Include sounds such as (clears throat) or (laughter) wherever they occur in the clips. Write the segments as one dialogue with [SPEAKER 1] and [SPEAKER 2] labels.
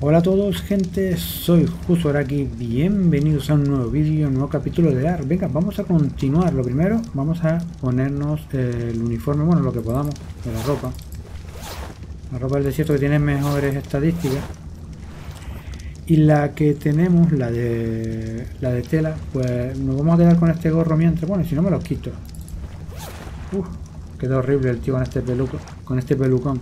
[SPEAKER 1] Hola a todos gente, soy Justo aquí, bienvenidos a un nuevo vídeo, un nuevo capítulo de AR. Venga, vamos a continuar. Lo primero, vamos a ponernos el uniforme, bueno, lo que podamos, de la ropa. La ropa del desierto que tiene mejores estadísticas. Y la que tenemos, la de la de tela, pues nos vamos a quedar con este gorro mientras, bueno, si no me lo quito. Uf, quedó horrible el tío con este peluco, con este pelucón.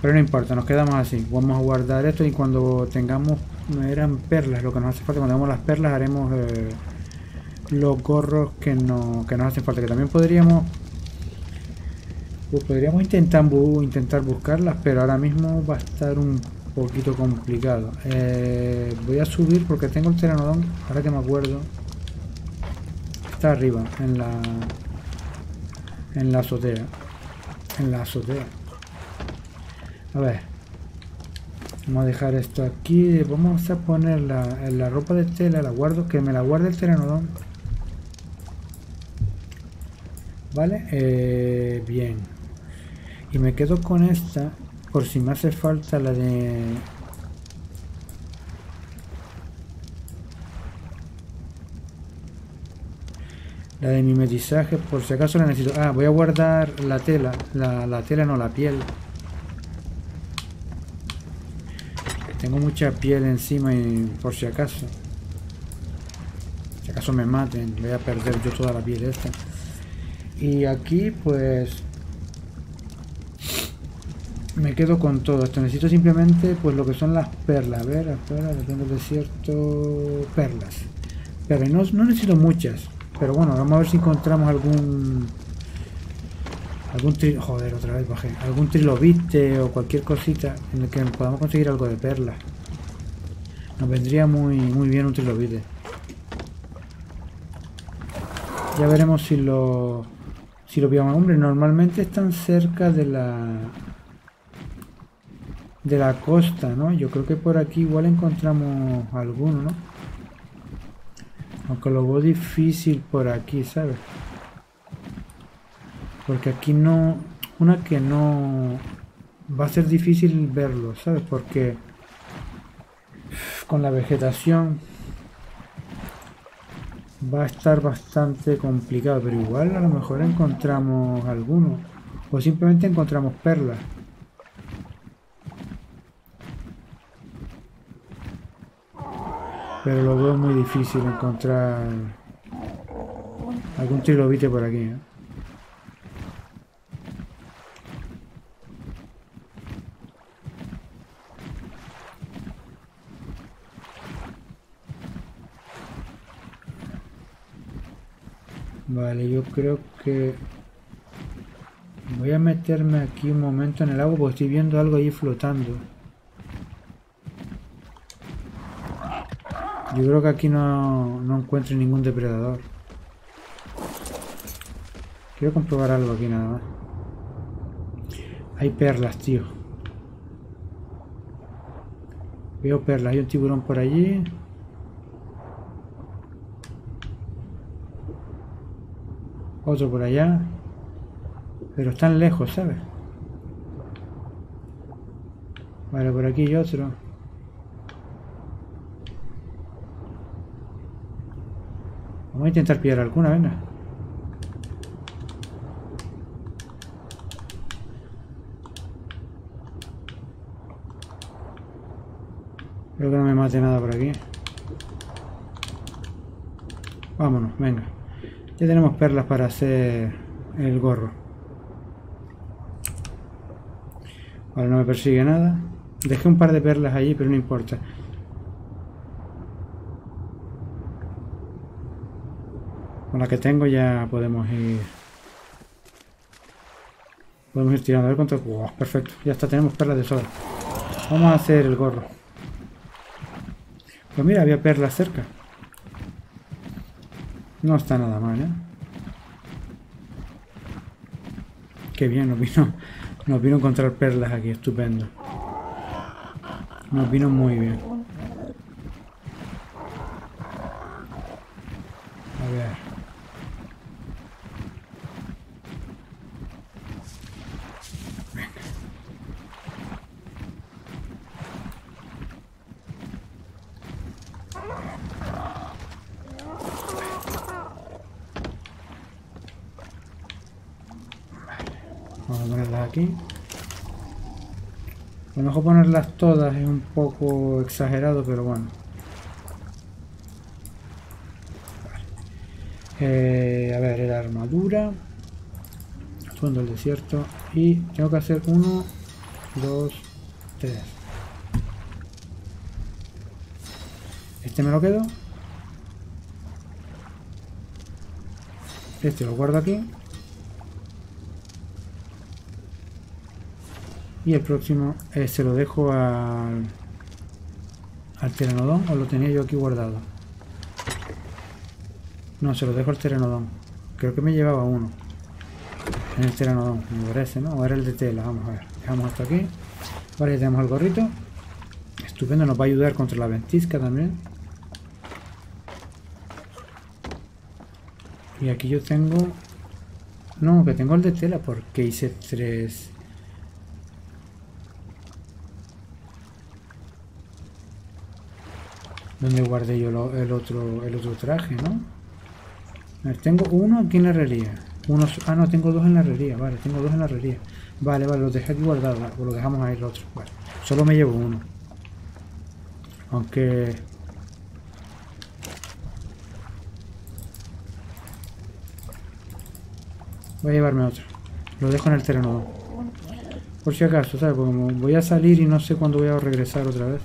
[SPEAKER 1] Pero no importa, nos quedamos así. Vamos a guardar esto y cuando tengamos... Eran perlas lo que nos hace falta. Cuando tengamos las perlas haremos eh, los gorros que, no, que nos hacen falta. Que también podríamos... Pues podríamos intentar, intentar buscarlas, pero ahora mismo va a estar un poquito complicado. Eh, voy a subir porque tengo el teranodón, ahora que me acuerdo. Está arriba, en la... En la azotea. En la azotea. A ver. Vamos a dejar esto aquí. Vamos a poner la, la ropa de tela. La guardo. Que me la guarde el teranodón. Vale. Eh, bien. Y me quedo con esta. Por si me hace falta la de... La de mimetizaje, por si acaso la necesito. Ah, voy a guardar la tela. La, la tela no, la piel. Tengo mucha piel encima y por si acaso. Si acaso me maten, voy a perder yo toda la piel esta. Y aquí pues me quedo con todo esto. Necesito simplemente pues lo que son las perlas. A ver, espera, tengo el desierto. Perlas. Pero no, no necesito muchas. Pero bueno, vamos a ver si encontramos algún algún trilo, joder, otra vez bajé, algún trilobite o cualquier cosita en el que podamos conseguir algo de perlas. Nos vendría muy, muy bien un trilobite. Ya veremos si lo si lo pillamos. Hombre, normalmente están cerca de la de la costa, ¿no? Yo creo que por aquí igual encontramos alguno, ¿no? Aunque lo veo difícil por aquí, ¿sabes? Porque aquí no... Una que no... Va a ser difícil verlo, ¿sabes? Porque con la vegetación va a estar bastante complicado, pero igual a lo mejor encontramos alguno. O simplemente encontramos perlas. Pero lo veo muy difícil encontrar algún trilobite por aquí. ¿eh? Vale, yo creo que voy a meterme aquí un momento en el agua porque estoy viendo algo ahí flotando. Yo creo que aquí no, no encuentro ningún depredador. Quiero comprobar algo aquí nada más. Hay perlas, tío. Veo perlas. Hay un tiburón por allí. Otro por allá. Pero están lejos, ¿sabes? Vale, por aquí hay otro. Vamos a intentar pillar alguna, venga. Espero que no me mate nada por aquí. Vámonos, venga. Ya tenemos perlas para hacer el gorro. Ahora no me persigue nada. Dejé un par de perlas allí, pero no importa. Con la que tengo ya podemos ir... Podemos ir tirando. A ver cuánto... perfecto. Ya está, tenemos perlas de sobra. Vamos a hacer el gorro. Pues mira, había perlas cerca. No está nada mal, ¿eh? Qué bien, nos vino, nos vino a encontrar perlas aquí, estupendo. Nos vino muy bien. ponerlas aquí. Ponerlas todas es un poco exagerado, pero bueno. Eh, a ver, la armadura. Fondo del desierto. Y tengo que hacer uno, dos, tres. Este me lo quedo. Este lo guardo aquí. Y el próximo eh, se lo dejo al, al teranodón o lo tenía yo aquí guardado. No, se lo dejo al teranodón. Creo que me llevaba uno. En el teranodón, me parece, ¿no? O era el de tela, vamos a ver. Dejamos esto aquí. Vale, ya tenemos el gorrito. Estupendo, nos va a ayudar contra la ventisca también. Y aquí yo tengo... No, que tengo el de tela porque hice tres... ¿Dónde guardé yo el, otro, el otro traje, no? A ver, tengo uno aquí en la herrería. Uno, ah, no, tengo dos en la herrería. Vale, tengo dos en la herrería. Vale, vale, los dejé aquí guardados. O lo dejamos ahí el otro. Vale, solo me llevo uno. Aunque Voy a llevarme otro. Lo dejo en el terreno. Por si acaso, ¿sabes? Porque voy a salir y no sé cuándo voy a regresar otra vez.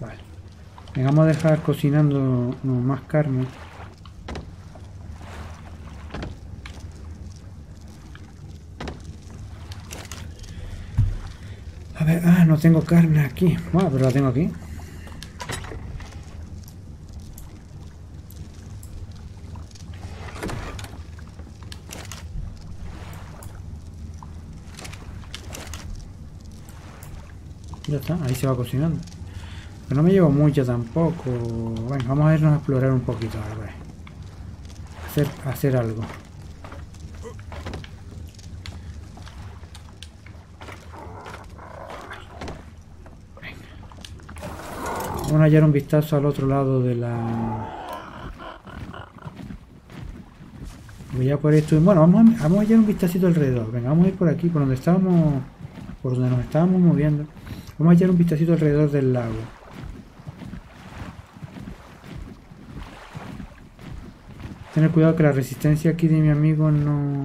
[SPEAKER 1] Vale. Vengamos a dejar cocinando más carne. A ver, ah, no tengo carne aquí. Bueno, pero la tengo aquí. Ya está, ahí se va cocinando. Pero no me llevo mucho tampoco. Bueno, vamos a irnos a explorar un poquito a ver. Hacer, hacer algo. Vamos a hallar un vistazo al otro lado de la... Voy a por esto. Bueno, vamos a, vamos a hallar un vistacito alrededor. Venga, vamos a ir por aquí, por donde estábamos... Por donde nos estábamos moviendo. Vamos a echar un vistacito alrededor del lago. Tener cuidado que la resistencia aquí de mi amigo no...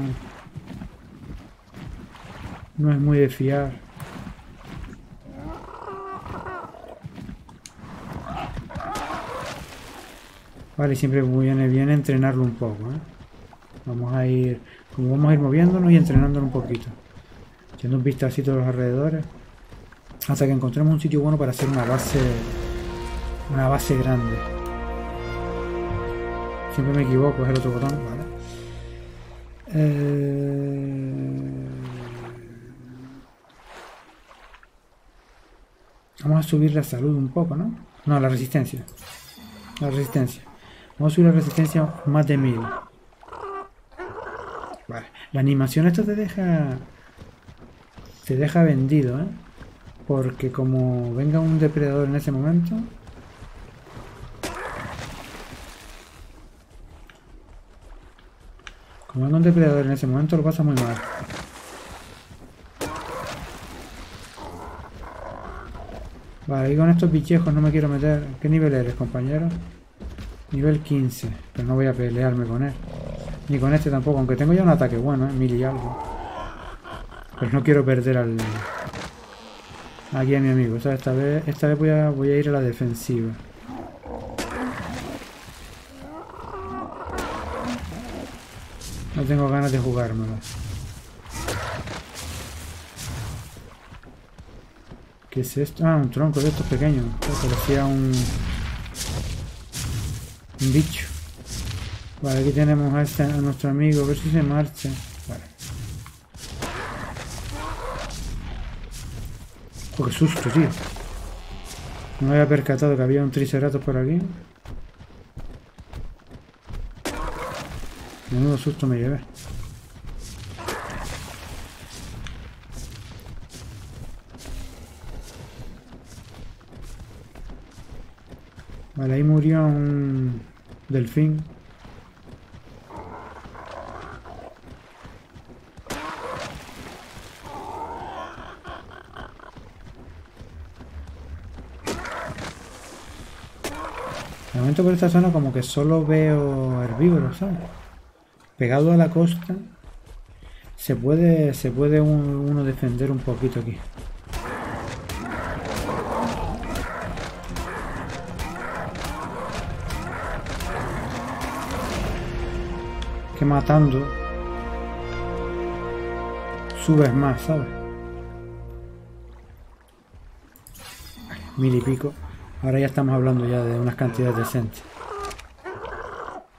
[SPEAKER 1] No es muy de fiar. Vale, siempre viene bien entrenarlo un poco, ¿eh? Vamos a ir... Como vamos a ir moviéndonos y entrenándolo un poquito. Echando un vistacito a los alrededores. Hasta que encontremos un sitio bueno para hacer una base una base grande. Siempre me equivoco, es el otro botón, vale. Eh, vamos a subir la salud un poco, ¿no? No, la resistencia. La resistencia. Vamos a subir la resistencia más de mil. Vale. La animación esto te deja... Te deja vendido, ¿eh? Porque como venga un depredador en ese momento... Como venga un depredador en ese momento lo pasa muy mal. Vale, y con estos bichejos no me quiero meter. ¿Qué nivel eres, compañero? Nivel 15. Pero no voy a pelearme con él. Ni con este tampoco, aunque tengo ya un ataque bueno, ¿eh? Mil y algo. Pero no quiero perder al, aquí a mi amigo. O sea, esta vez, esta vez voy a ir a la defensiva. No tengo ganas de jugármelo. ¿Qué es esto? Ah, un tronco de estos pequeños. Parecía un... Un bicho. Vale, aquí tenemos a, este, a nuestro amigo. A ver si se marcha. Oh, qué susto, tío. No había percatado que había un triceratops por aquí. Menudo susto me llevé. Vale, ahí murió un delfín. De momento por esta zona como que solo veo herbívoros, ¿sabes? Pegado a la costa se puede, se puede uno defender un poquito aquí. Que matando subes más, ¿sabes? Mil y pico. Ahora ya estamos hablando ya de unas cantidades decentes.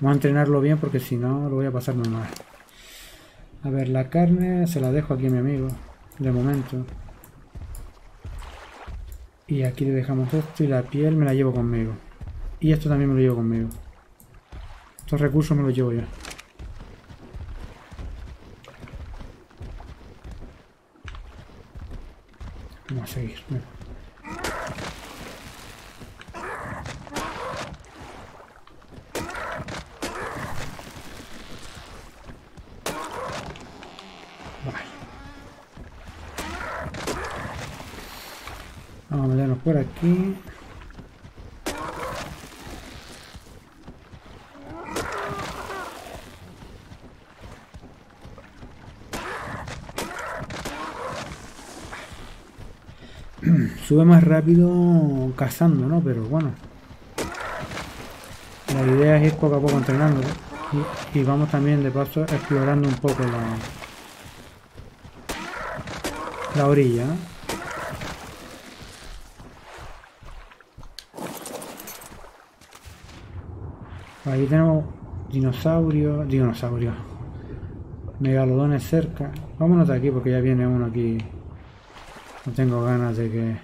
[SPEAKER 1] Vamos a entrenarlo bien porque si no lo voy a pasar muy mal. A ver, la carne se la dejo aquí a mi amigo. De momento. Y aquí le dejamos esto y la piel me la llevo conmigo. Y esto también me lo llevo conmigo. Estos recursos me los llevo yo. Vamos a seguir. Por aquí. (clears throat) Sube más rápido cazando, ¿no? Pero bueno. La idea es ir poco a poco entrenando. Y, y vamos también de paso explorando un poco la, la orilla, ¿no? Ahí tenemos dinosaurios, dinosaurios, megalodones cerca. Vámonos de aquí porque ya viene uno aquí. No tengo ganas de que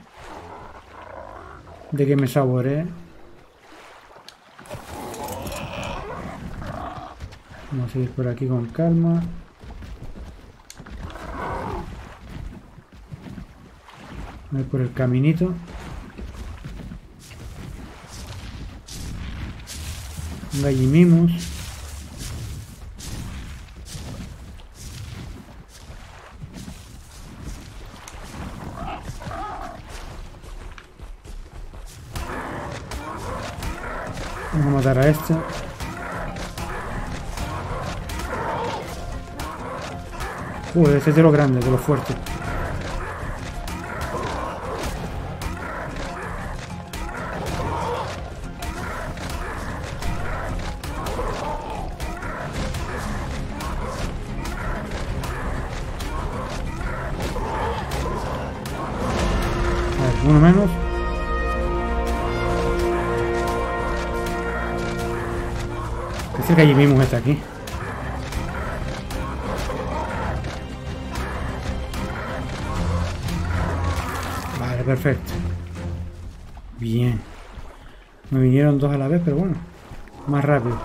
[SPEAKER 1] de que me saboree. Vamos a seguir por aquí con calma. Voy por el caminito. Gallimimus. Vamos a matar a este. Uy, este es de lo grande, de lo fuerte. Que allí mismo está aquí. Vale, perfecto. Bien. Me vinieron dos a la vez, pero bueno. Más rápido.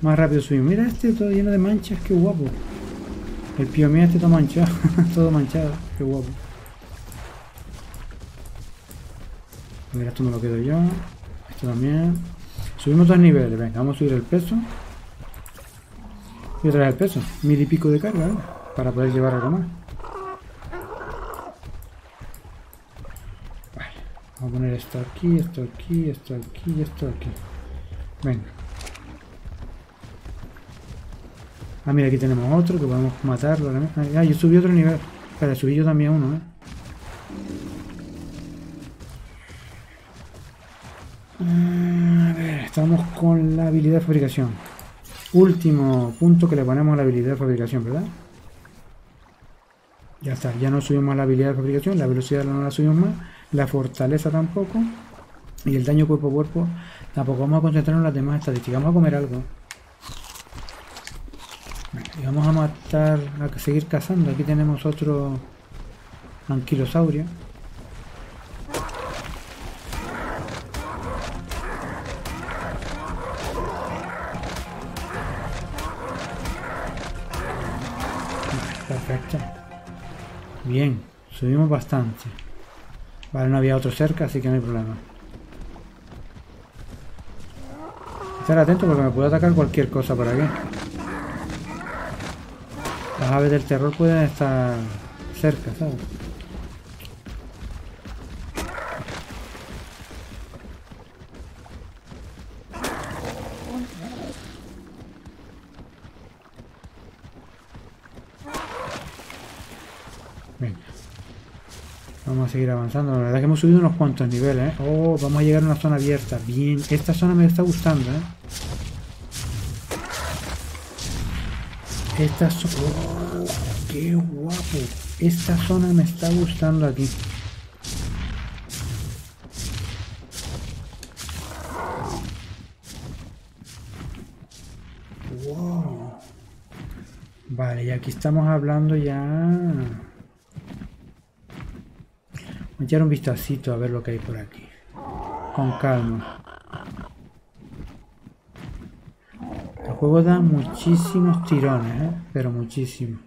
[SPEAKER 1] Más rápido subimos. Mira este todo lleno de manchas, qué guapo. El pío mío este todo manchado. (laughs) todo manchado, qué guapo. Mira, esto me lo quedo yo. Esto también. Subimos dos niveles. Venga, vamos a subir el peso. Y otra vez el peso. Mil y pico de carga, ¿eh? Para poder llevar algo más. Vale. Vamos a poner esto aquí, esto aquí, esto aquí y esto aquí. Venga. Ah, mira, aquí tenemos otro que podemos matarlo. Ah, yo subí otro nivel. Para subir yo también uno, ¿eh? Ver, estamos con la habilidad de fabricación. Último punto que le ponemos a la habilidad de fabricación, ¿verdad? Ya está, ya no subimos la habilidad de fabricación, la velocidad no la subimos más, la fortaleza tampoco, y el daño cuerpo a cuerpo tampoco. Vamos a concentrarnos en las demás estadísticas. Vamos a comer algo. Y vamos a matar, a seguir cazando. Aquí tenemos otro anquilosaurio. Bien, subimos bastante. Vale, no había otro cerca, así que no hay problema. Estar atento porque me puede atacar cualquier cosa por aquí. Las aves del terror pueden estar cerca, ¿sabes? Seguir avanzando. La verdad que hemos subido unos cuantos niveles. ¿eh? Oh, vamos a llegar a una zona abierta. Bien. Esta zona me está gustando, ¿eh? Esta zona... Oh, ¡Qué guapo! Esta zona me está gustando aquí. Wow. Vale, y aquí estamos hablando ya echar un vistacito a ver lo que hay por aquí. Con calma. El juego da muchísimos tirones, ¿eh? pero muchísimos.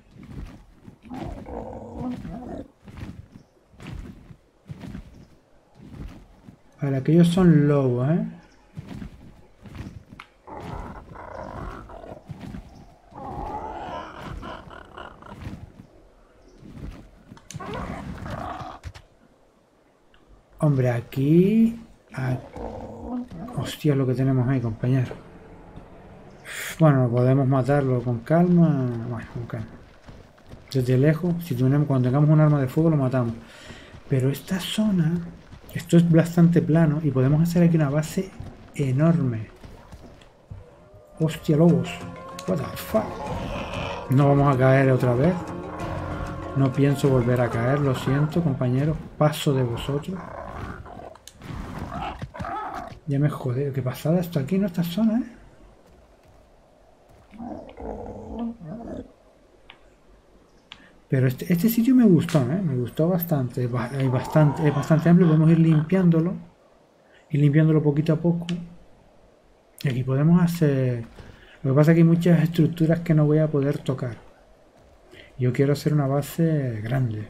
[SPEAKER 1] Vale, aquellos son lobos, ¿eh? Aquí... Hostia, lo que tenemos ahí, compañero. Bueno, podemos matarlo con calma. Bueno, con. Desde lejos, si tenemos, cuando tengamos un arma de fuego, lo matamos. Pero esta zona... Esto es bastante plano y podemos hacer aquí una base enorme. Hostia, lobos. What the? No vamos a caer otra vez. No pienso volver a caer, lo siento, compañeros. Paso de vosotros. Ya me jodeo. ¿Qué pasada esto aquí en esta zona, eh? Pero este, este, sitio me gustó, ¿eh? Me gustó bastante. Hay bastante. Es bastante amplio. Podemos ir limpiándolo. Ir limpiándolo poquito a poco. Y aquí podemos hacer... Lo que pasa es que hay muchas estructuras que no voy a poder tocar. Yo quiero hacer una base grande.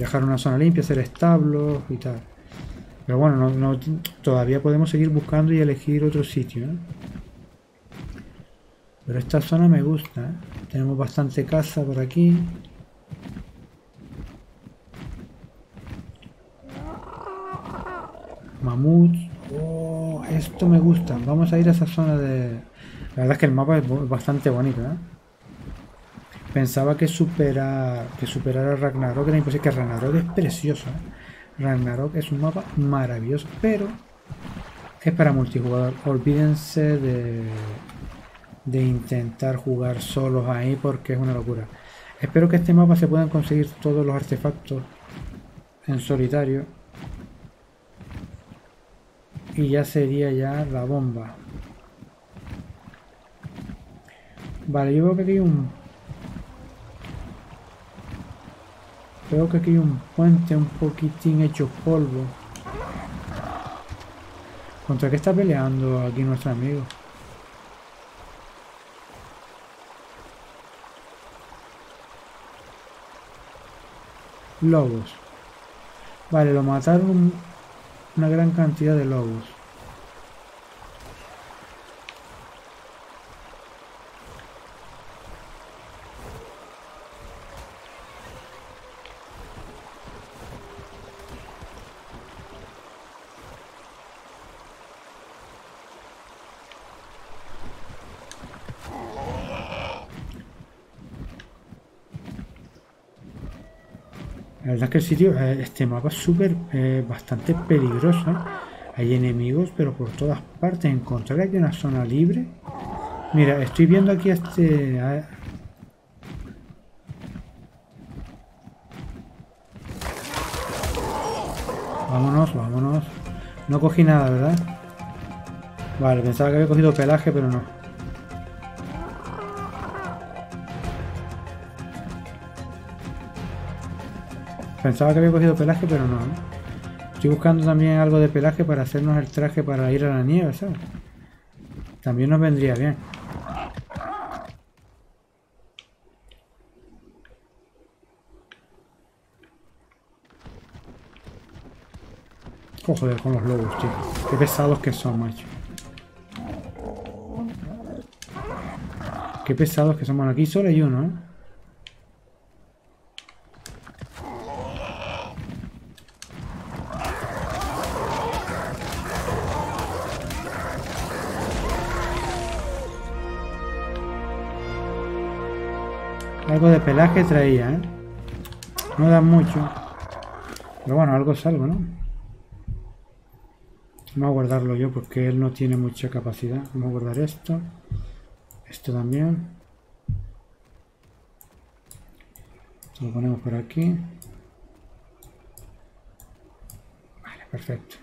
[SPEAKER 1] Dejar una zona limpia, hacer establos y tal. Pero bueno, no, todavía podemos seguir buscando y elegir otro sitio. Pero esta zona me gusta. ¿eh? Tenemos bastante casa por aquí. Mamut. Oh, esto me gusta. Vamos a ir a esa zona de... La verdad es que el mapa es bastante bonito. ¿eh? Pensaba que superar que superara Ragnarok era imposible, que Ragnarok es precioso. ¿eh? Ragnarok es un mapa maravilloso, pero es para multijugador. Olvídense de, de intentar jugar solos ahí porque es una locura. Espero que este mapa se puedan conseguir todos los artefactos en solitario. Y ya sería ya la bomba. Vale, yo veo que aquí hay un Veo que aquí hay un puente un poquitín hecho polvo. ¿Contra qué está peleando aquí nuestro amigo? Lobos. Vale, lo mataron una gran cantidad de lobos. Que el sitio, eh, este mapa es súper, eh, bastante peligroso. Hay enemigos, pero por todas partes. Encontrar aquí una zona libre. Mira, estoy viendo aquí este... Vámonos, vámonos. No cogí nada, ¿verdad? Vale, pensaba que había cogido pelaje, pero no. Pensaba que había cogido pelaje, pero no. Estoy buscando también algo de pelaje para hacernos el traje para ir a la nieve, ¿sabes? También nos vendría bien. Joder, con los lobos, tío. Qué pesados que son, macho. Qué pesados que somos. Aquí solo hay uno, ¿eh? Algo de pelaje traía, ¿eh? No da mucho. Pero bueno, algo es algo, ¿no? Vamos a guardarlo yo porque él no tiene mucha capacidad. Vamos a guardar esto. Esto también. lo ponemos por aquí. Vale, perfecto.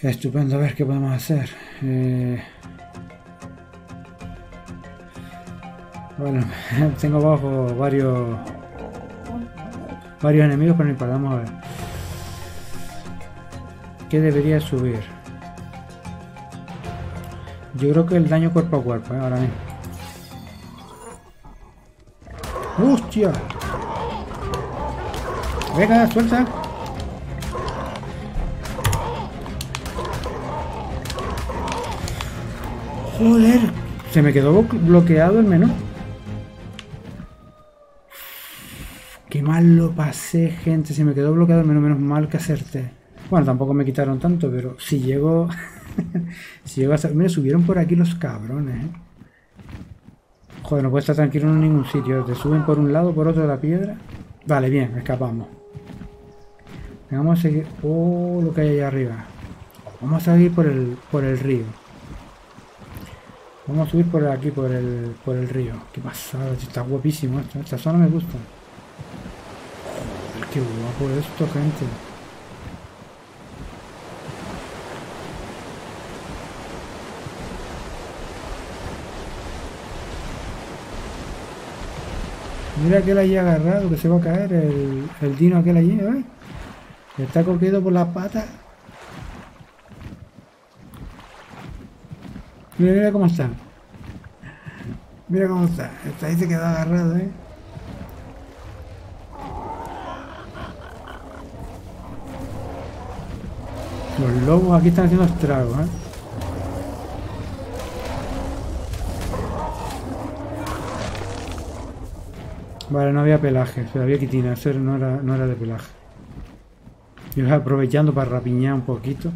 [SPEAKER 1] Estupendo, a ver qué podemos hacer. Eh, bueno, (laughs) tengo abajo varios varios enemigos, pero ni vamos a ver. ¿Qué debería subir? Yo creo que el daño cuerpo a cuerpo, ¿eh? ahora mismo. ¡Hostia! Venga, suelta. Joder, se me quedó bloqueado el menú. Lo pasé, gente. Se me quedó bloqueado. Menos mal que acerté. Bueno, tampoco me quitaron tanto, pero si llego... (laughs) si llego a... Me subieron por aquí los cabrones, ¿eh? Joder, no puedo estar tranquilo en ningún sitio. Te suben por un lado, por otro de la piedra. Vale, bien, escapamos. Vamos a seguir... Oh, lo que hay allá arriba. Vamos a seguir por el, por el río. Vamos a subir por aquí, por el, por el río. Qué pasada, está guapísimo esto. Esta zona me gusta. Qué guapo esto, gente. Mira aquel allí agarrado que se va a caer, el, el dino aquel allí, ¿eh? Está cogido por las patas. Mira, mira cómo está. Mira cómo está. Está ahí se quedó agarrado, ¿eh? Los lobos aquí están haciendo estragos, ¿eh? Vale, no había pelaje, se había quitina, eso no era, no era de pelaje. Y aprovechando para rapiñar un poquito.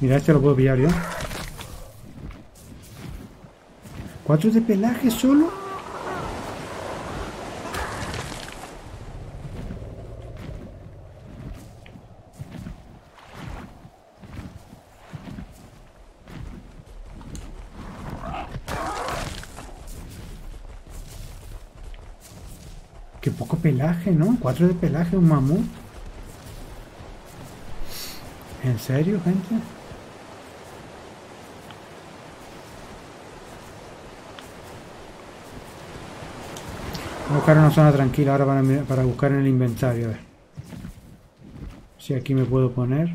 [SPEAKER 1] Mira, este lo puedo pillar yo. ¿Cuatro de pelaje solo? Pelaje, ¿no? Cuatro de pelaje, un mamut. ¿En serio, gente? Voy a buscar una zona tranquila ahora para, para buscar en el inventario. A ver. Si aquí me puedo poner.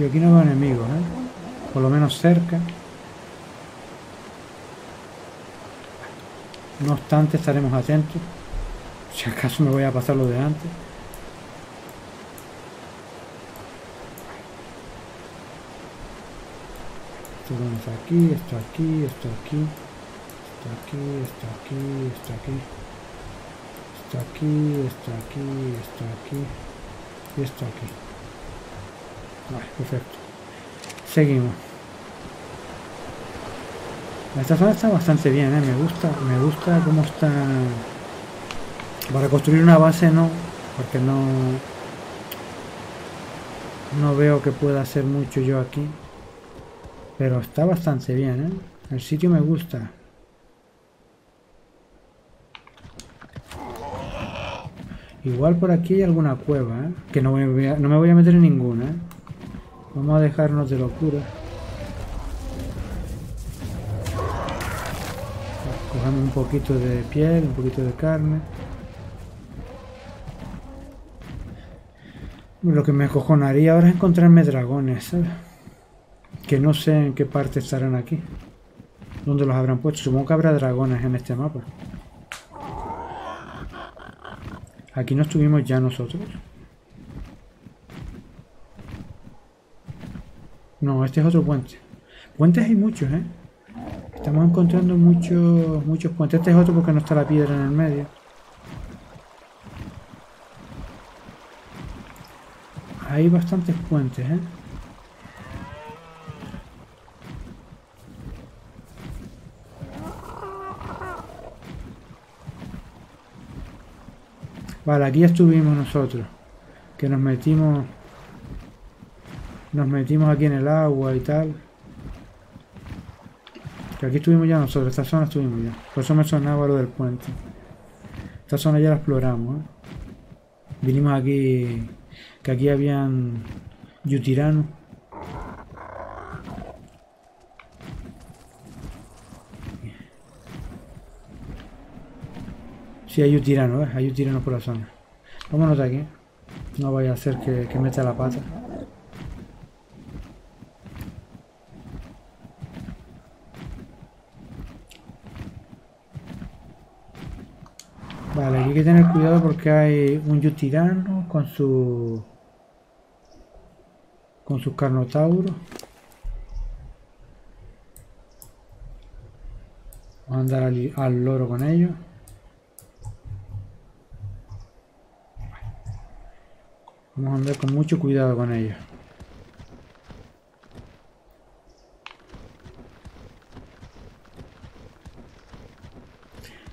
[SPEAKER 1] Y aquí no veo enemigos, ¿eh? Por lo menos cerca. No obstante, estaremos atentos. Si acaso me voy a pasar lo de antes. Esto vamos aquí, esto aquí, esto aquí. Esto aquí, esto aquí, esto aquí. Esto aquí, esto aquí, esto aquí. Y esto aquí perfecto. Seguimos. Esta zona está bastante bien, ¿eh? me gusta, me gusta cómo está. Para construir una base no, porque no, no veo que pueda hacer mucho yo aquí. Pero está bastante bien, ¿eh? El sitio me gusta. Igual por aquí hay alguna cueva, ¿eh? Que no, no me voy a meter en ninguna, ¿eh? Vamos a dejarnos de locura. Cogemos un poquito de piel, un poquito de carne. Lo que me acojonaría ahora es encontrarme dragones, Que no sé en qué parte estarán aquí. ¿Dónde los habrán puesto? Supongo que habrá dragones en este mapa. Aquí no estuvimos ya nosotros. No, este es otro puente. Puentes hay muchos, ¿eh? Estamos encontrando muchos, muchos puentes. Este es otro porque no está la piedra en el medio. Hay bastantes puentes, ¿eh? Vale, aquí estuvimos nosotros. Que nos metimos... Nos metimos aquí en el agua y tal. Que aquí estuvimos ya nosotros, esta zona estuvimos ya. Por eso me sonaba lo del puente. Esta zona ya la exploramos, ¿eh? Vinimos aquí... Que aquí habían... Yutiranos. Sí, hay un tirano, ¿eh? Hay un por la zona. Vámonos de aquí. No vaya a ser que meta la pata. Vale, aquí hay que tener cuidado porque hay un yutirano con su... con sus carnotauros. Vamos a andar al, al loro con ellos. Vamos a andar con mucho cuidado con ellos.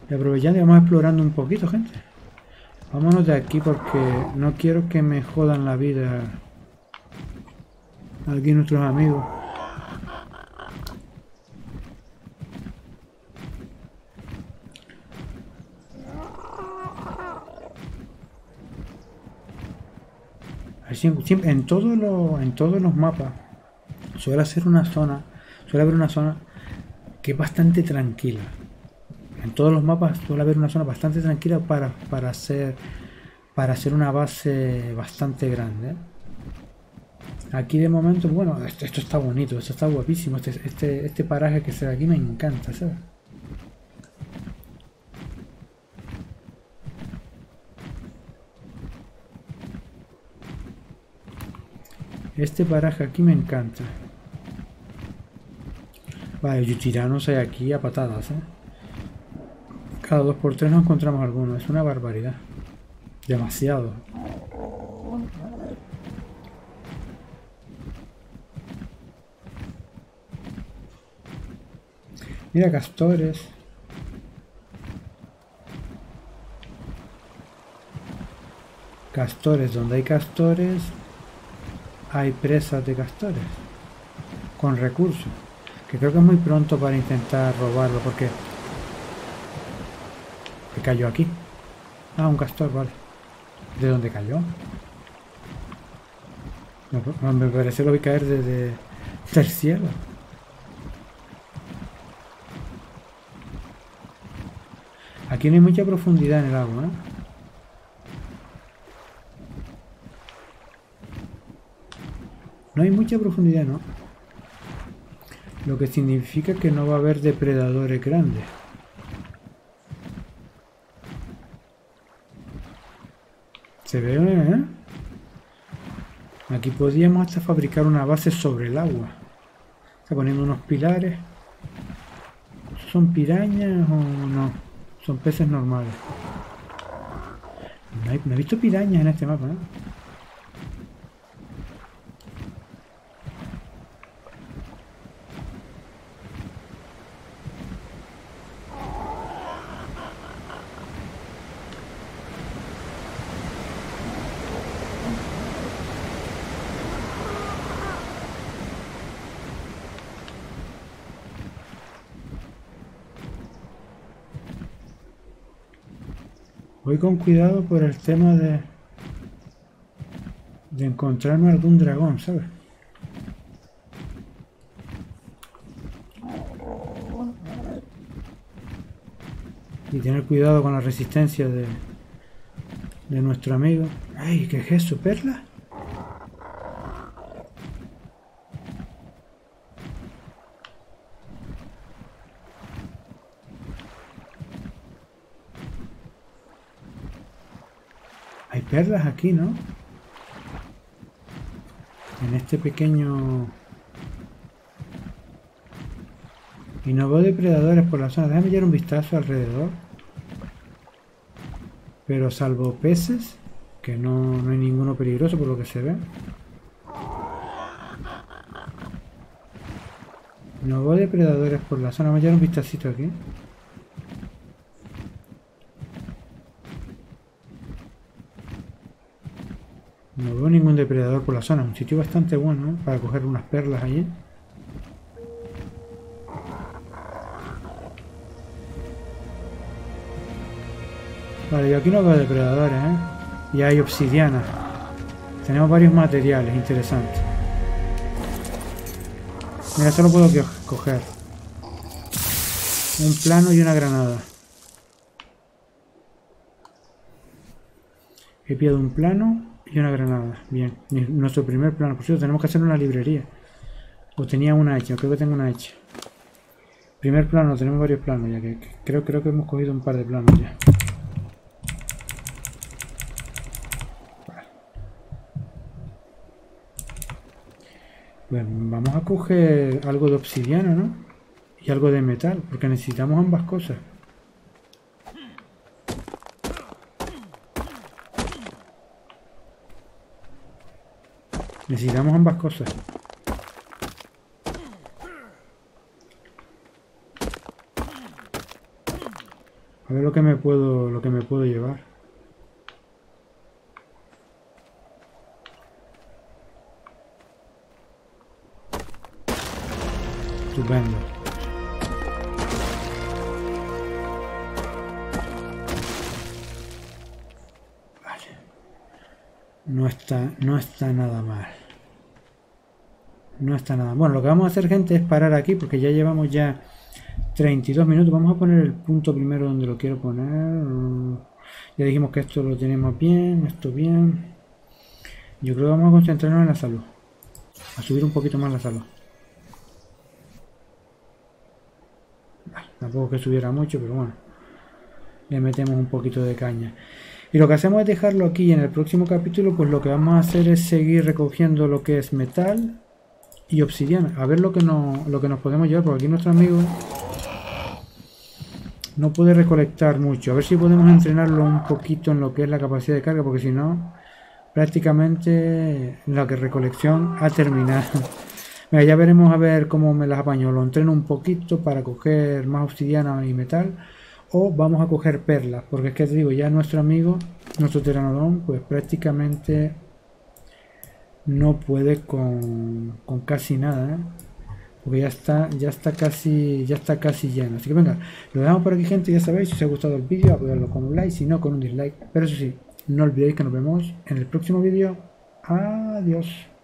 [SPEAKER 1] Y aprovechando y vamos explorando un poquito, gente. Vámonos de aquí porque no quiero que me jodan la vida aquí nuestros amigos. en, todos los, en todos los mapas suele ser una zona, suele haber una zona que es bastante tranquila. En todos los mapas suele haber una zona bastante tranquila para, para hacer para hacer una base bastante grande. Aquí de momento, bueno, esto, está bonito, esto está guapísimo, este, este, este paraje que se ve aquí me encanta, ¿sabes? Este paraje aquí me encanta. Vale, tiranos hay aquí a patadas, ¿eh? Cada dos por tres nos encontramos alguno. Es una barbaridad. Demasiado. Mira, castores. Castores, donde hay castores hay presas de castores con recursos que creo que es muy pronto para intentar robarlo porque ¿Qué cayó aquí ah un castor vale ¿de dónde cayó? me parece lo vi caer desde el cielo aquí no hay mucha profundidad en el agua ¿eh? No hay mucha profundidad, ¿no? Lo que significa que no va a haber depredadores grandes. Se ve, ¿eh? Aquí podríamos hasta fabricar una base sobre el agua. Está poniendo unos pilares. ¿Son pirañas o no? Son peces normales. No, he visto pirañas en este mapa, ¿eh? Voy con cuidado por el tema de de encontrarme algún dragón, ¿sabes? Y tener cuidado con la resistencia de, de nuestro amigo. ¡Ay, qué es! ¿Perla? Perlas aquí, ¿no? En este pequeño... Y no veo depredadores por la zona. Déjame echar un vistazo alrededor. Pero salvo peces, que no, no hay ninguno peligroso por lo que se ve. No veo depredadores por la zona. Vamos a echar un vistacito aquí. No ningún depredador por la zona. Un sitio bastante bueno para coger unas perlas allí. Vale, yo aquí no veo depredadores, ¿eh? Y hay obsidiana. Tenemos varios materiales interesantes. Mira, solo puedo coger un plano y una granada. He pillado un plano y una granada. Bien, nuestro primer plano. Por cierto, tenemos que hacer una librería. O tenía una hecha, creo que tengo una hecha. Primer plano, tenemos varios planos ya que, creo, creo que hemos cogido un par de planos ya. vamos a coger algo de obsidiana, ¿no? Y algo de metal, porque necesitamos ambas cosas. Necesitamos ambas cosas. A ver lo que me puedo lo que me puedo llevar. Estupendo. No está nada. Bueno, lo que vamos a hacer, gente, es parar aquí porque ya llevamos ya 32 minutos. Vamos a poner el punto primero donde lo quiero poner. Ya dijimos que esto lo tenemos bien, esto bien. Yo creo que vamos a concentrarnos en la salud. A subir un poquito más la salud. Tampoco que subiera mucho, pero bueno. Le metemos un poquito de caña. Y lo que hacemos es dejarlo aquí en el próximo capítulo pues lo que vamos a hacer es seguir recogiendo lo que es metal y obsidiana. A ver lo que, no, lo que nos podemos llevar, porque aquí nuestro amigo no puede recolectar mucho. A ver si podemos entrenarlo un poquito en lo que es la capacidad de carga, porque si no, prácticamente la que recolección ha terminado. (laughs) Ya veremos a ver cómo me las apaño. Lo entreno un poquito para coger más obsidiana y metal. O vamos a coger perlas. Porque es que te digo, ya nuestro amigo, nuestro teranodón, pues prácticamente no puede con, casi nada. ¿eh? Porque ya está, ya está casi, ya está casi lleno. Así que venga, lo dejamos por aquí, gente. Ya sabéis, si os ha gustado el vídeo, apoyarlo con un like, si no, con un dislike. Pero eso sí, no olvidéis que nos vemos en el próximo vídeo. Adiós.